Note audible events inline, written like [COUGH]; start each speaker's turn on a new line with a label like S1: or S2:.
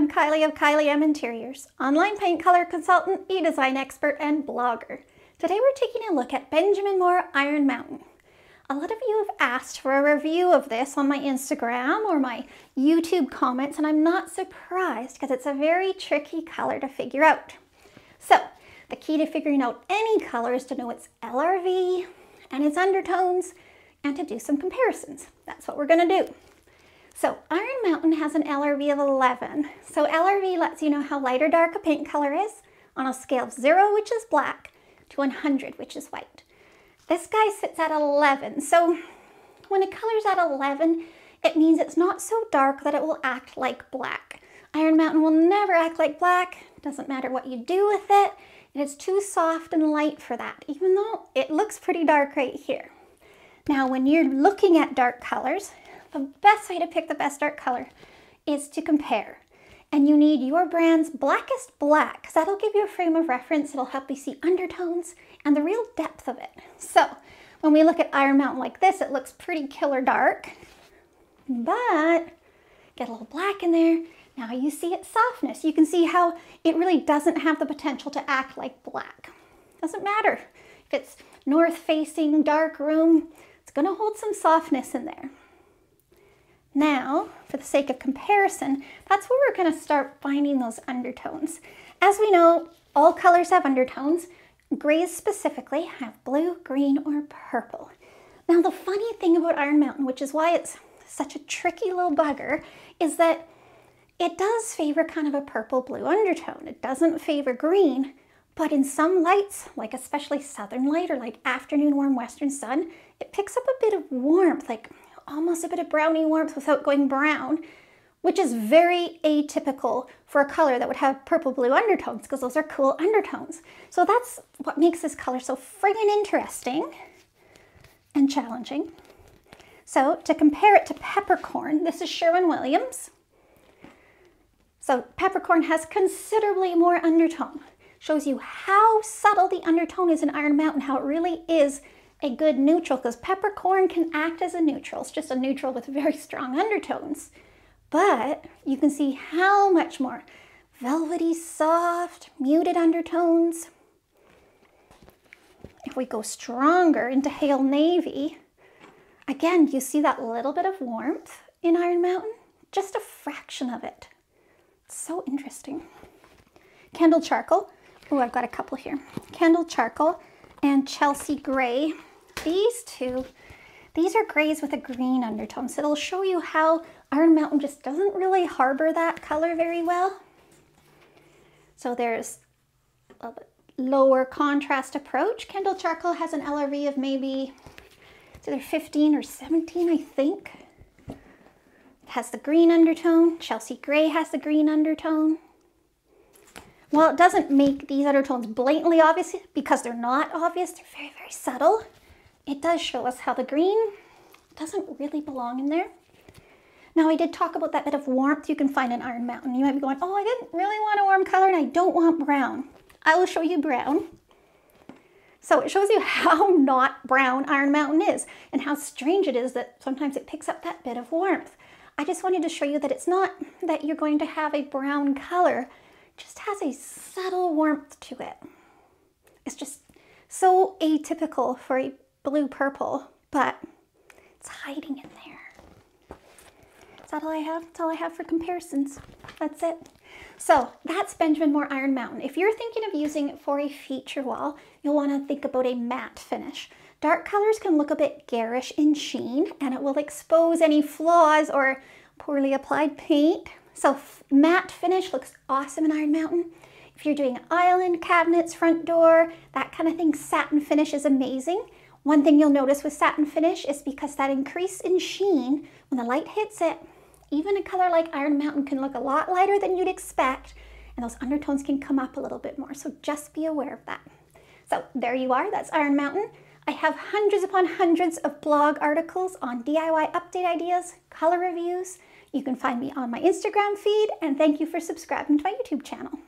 S1: I'm Kylie of Kylie M Interiors, online paint color consultant, e-design expert, and blogger. Today we're taking a look at Benjamin Moore Iron Mountain. A lot of you have asked for a review of this on my Instagram or my YouTube comments, and I'm not surprised because it's a very tricky color to figure out. So, the key to figuring out any color is to know its LRV and its undertones and to do some comparisons. That's what we're going to do. So Iron Mountain has an LRV of 11. So LRV lets you know how light or dark a paint color is on a scale of 0, which is black, to 100, which is white. This guy sits at 11. So when a color's at 11, it means it's not so dark that it will act like black. Iron Mountain will never act like black. Doesn't matter what you do with it. It is too soft and light for that, even though it looks pretty dark right here. Now, when you're looking at dark colors, the best way to pick the best dark color is to compare. And you need your brand's blackest black, because that'll give you a frame of reference. It'll help you see undertones and the real depth of it. So when we look at Iron Mountain like this, it looks pretty killer dark, but get a little black in there. Now you see its softness. You can see how it really doesn't have the potential to act like black. Doesn't matter if it's north facing dark room, it's gonna hold some softness in there. Now, for the sake of comparison, that's where we're going to start finding those undertones. As we know, all colors have undertones. Grays specifically have blue, green, or purple. Now, the funny thing about Iron Mountain, which is why it's such a tricky little bugger, is that it does favor kind of a purple-blue undertone. It doesn't favor green, but in some lights, like especially southern light or like afternoon warm western sun, it picks up a bit of warmth, like almost a bit of brownie warmth without going brown, which is very atypical for a color that would have purple blue undertones because those are cool undertones. So that's what makes this color so friggin' interesting and challenging. So to compare it to peppercorn, this is Sherwin-Williams. So peppercorn has considerably more undertone. Shows you how subtle the undertone is in Iron Mountain, how it really is a good neutral because peppercorn can act as a neutral. It's just a neutral with very strong undertones. But you can see how much more velvety, soft, muted undertones. If we go stronger into Hale Navy, again, you see that little bit of warmth in Iron Mountain? Just a fraction of it. It's so interesting. Kendall Charcoal. Oh, I've got a couple here. Kendall Charcoal and Chelsea Gray. These two, these are grays with a green undertone. So it'll show you how Iron Mountain just doesn't really harbor that color very well. So there's a lower contrast approach. Kendall Charcoal has an LRV of maybe it's either 15 or 17, I think. It has the green undertone. Chelsea Gray has the green undertone. While it doesn't make these undertones blatantly obvious because they're not obvious, they're very, very subtle it does show us how the green doesn't really belong in there. Now I did talk about that bit of warmth you can find in Iron Mountain. You might be going, oh, I didn't really want a warm color and I don't want brown. I will show you brown. So it shows you [LAUGHS] how not brown Iron Mountain is and how strange it is that sometimes it picks up that bit of warmth. I just wanted to show you that it's not that you're going to have a brown color, it just has a subtle warmth to it. It's just so atypical for a blue purple, but it's hiding in there. Is that all I have? That's all I have for comparisons. That's it. So that's Benjamin Moore Iron Mountain. If you're thinking of using it for a feature wall, you'll want to think about a matte finish. Dark colors can look a bit garish in sheen and it will expose any flaws or poorly applied paint. So matte finish looks awesome in Iron Mountain. If you're doing island, cabinets, front door, that kind of thing, satin finish is amazing. One thing you'll notice with satin finish is because that increase in sheen, when the light hits it, even a color like Iron Mountain can look a lot lighter than you'd expect, and those undertones can come up a little bit more. So just be aware of that. So there you are, that's Iron Mountain. I have hundreds upon hundreds of blog articles on DIY update ideas, color reviews. You can find me on my Instagram feed, and thank you for subscribing to my YouTube channel.